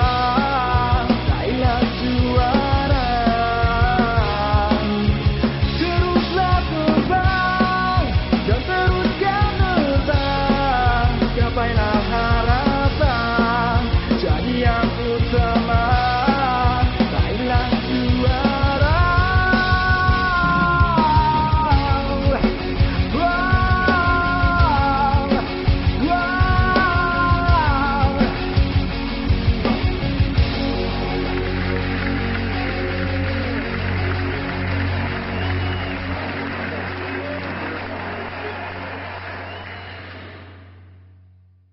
heart.